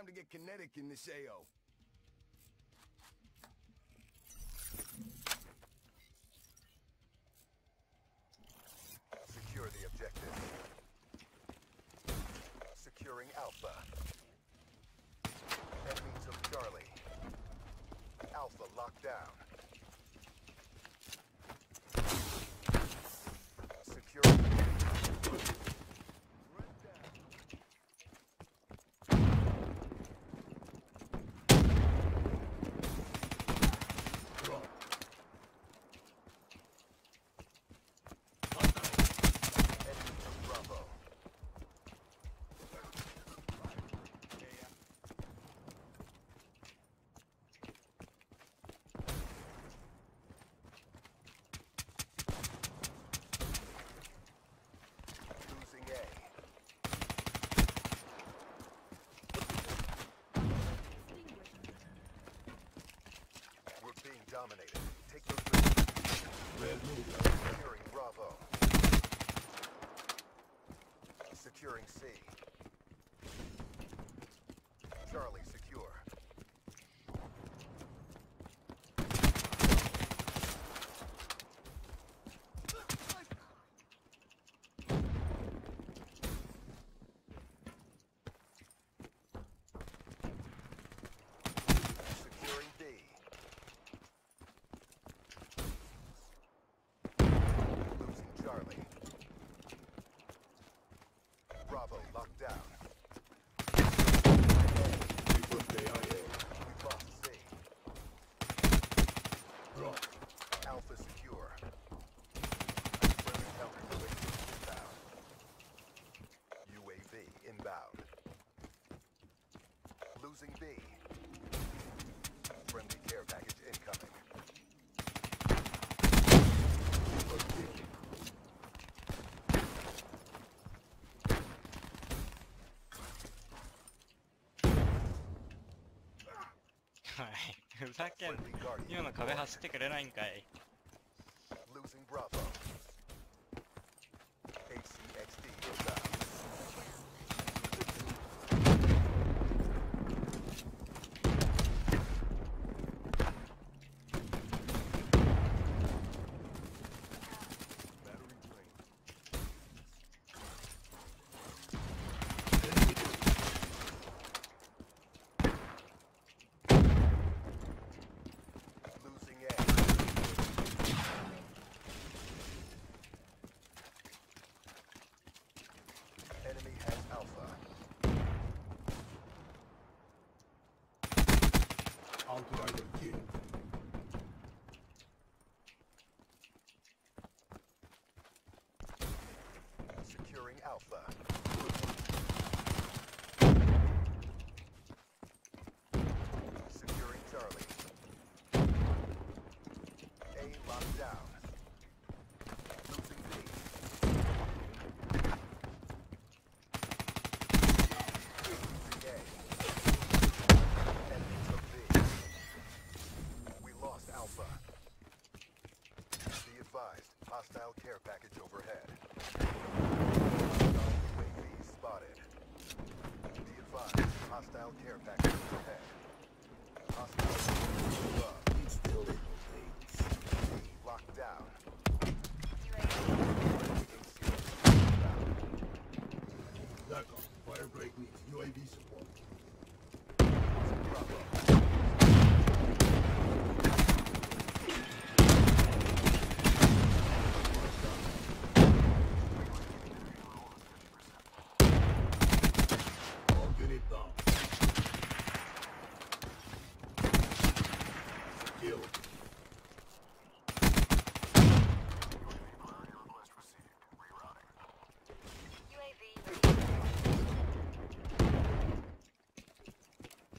Time to get kinetic in this AO. Secure the objective. Securing Alpha. Enemy took Charlie. Alpha locked down. Securing. Enemy took Bravo. Losing A. We're being dominated. Take those positions. Securing Bravo. Securing C. Charlie. Securing ふざけん今の壁走ってくれないんかい。Charlie. A locked down. B. B. We lost Alpha. Hostile care package overhead. UAV spotted. Be advised, hostile care package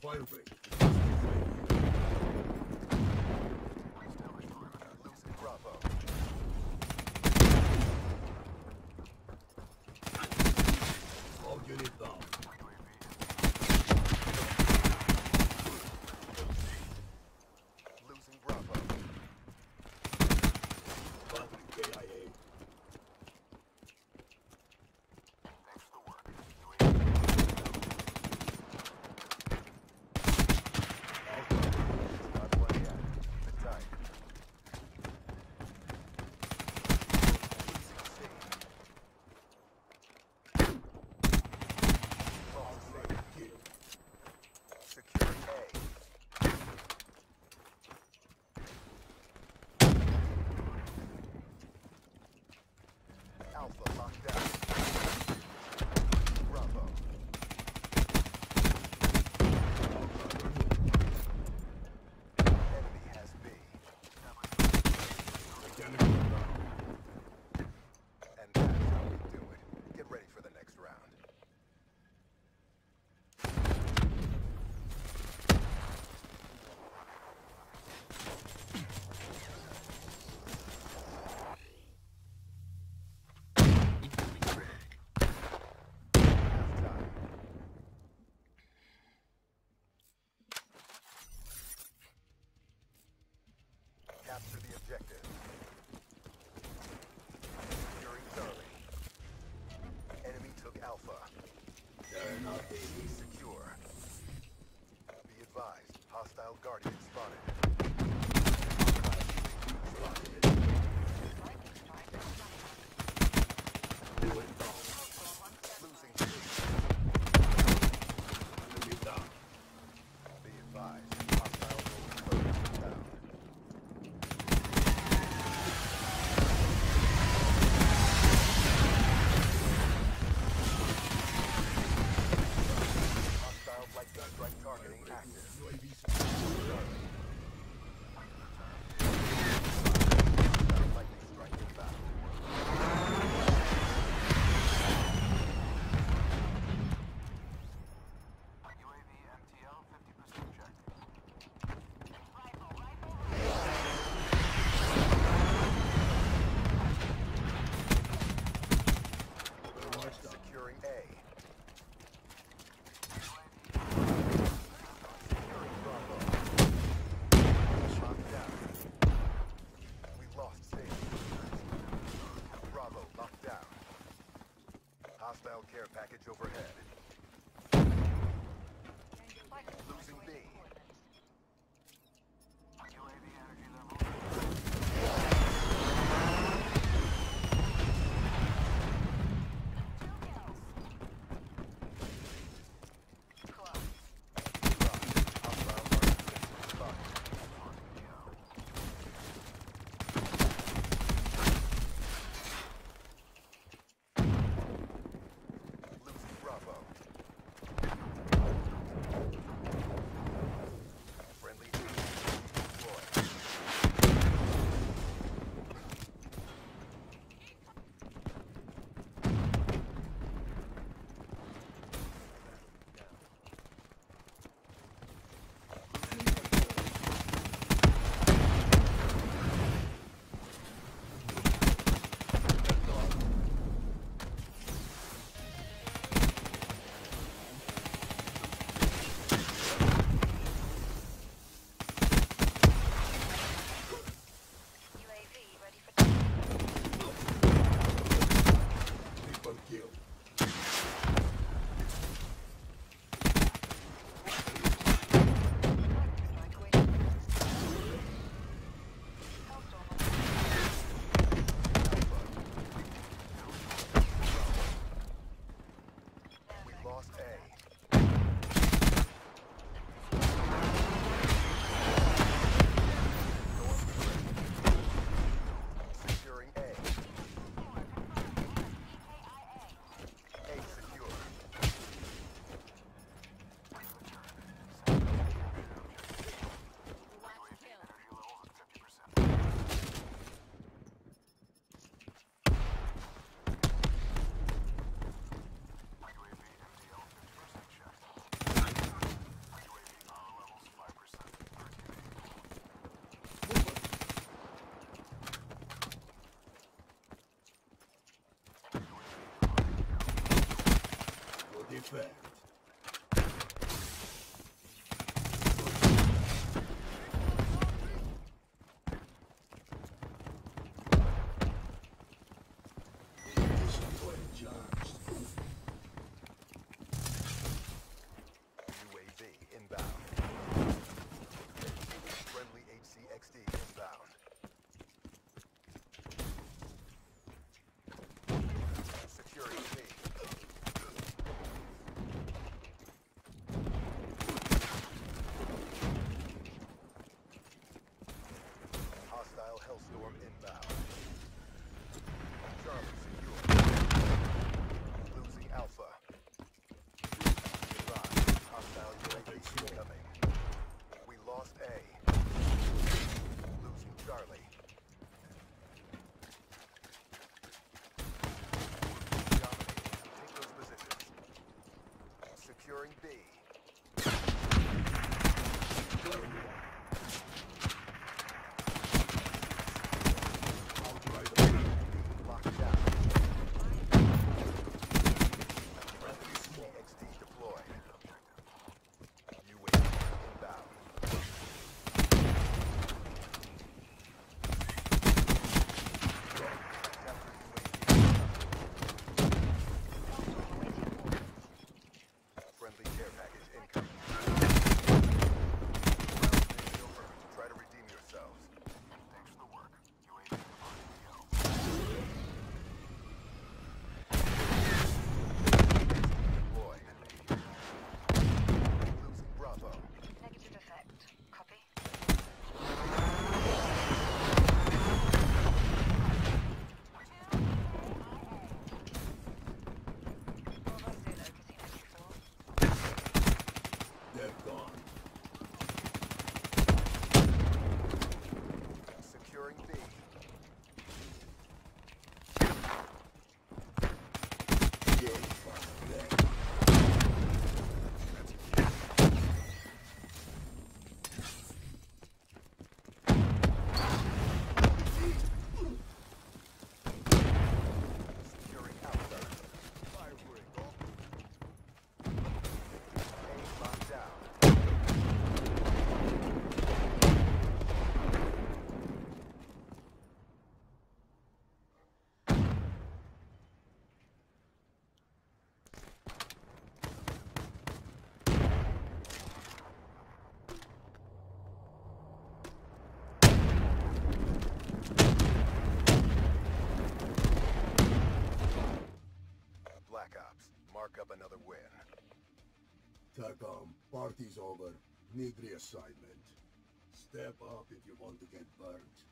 Firebreak. Losing Alpha locked down. Peace. Care package overhead. another win. Um, party's over. Need reassignment. Step up if you want to get burnt.